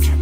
Trip.